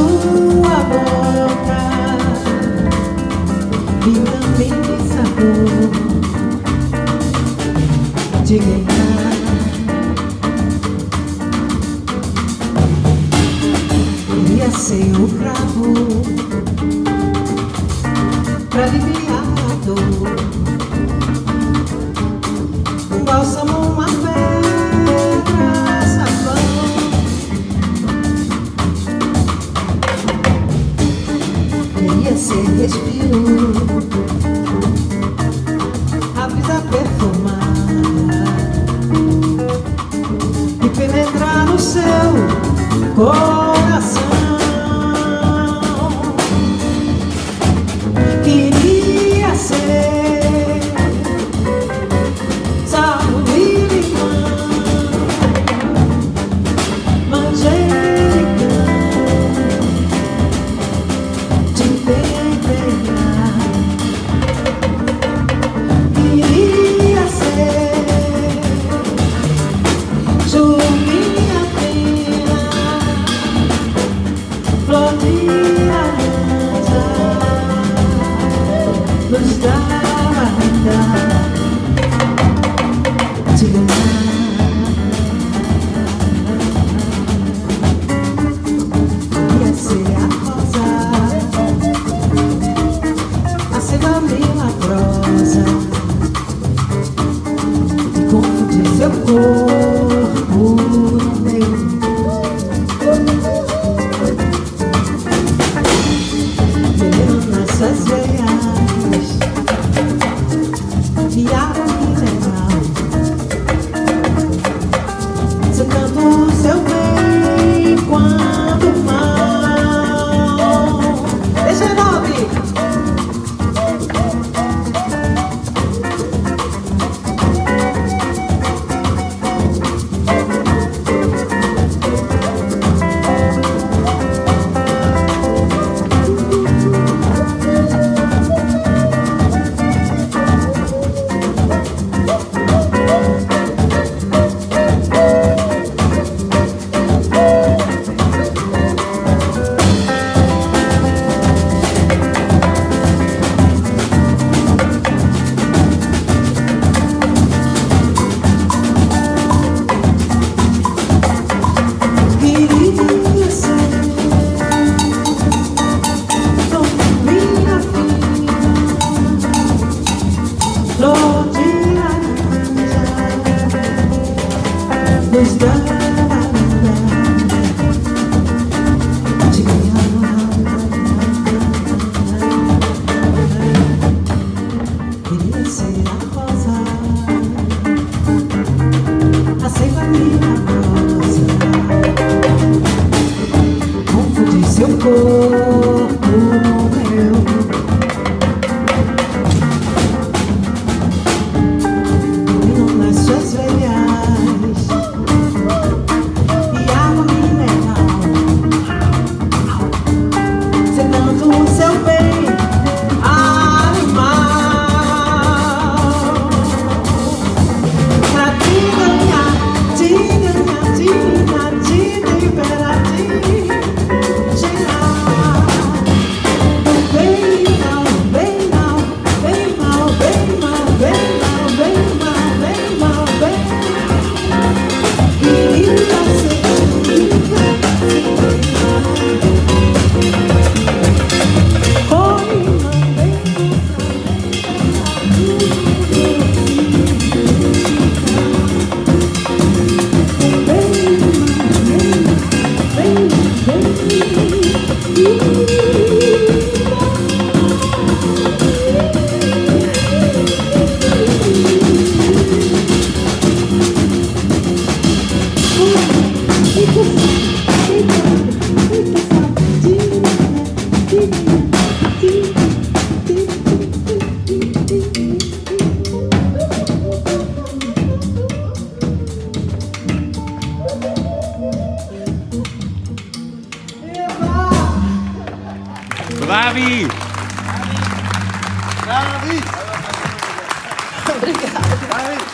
sua boca e também tem sabor de ganhar. Queria é ser o cravo pra aliviar a dor. dia sem respiro. A brisa perfumada E penetrar no seu corpo oh. pega a Davi! Davi! Obrigada. Davi.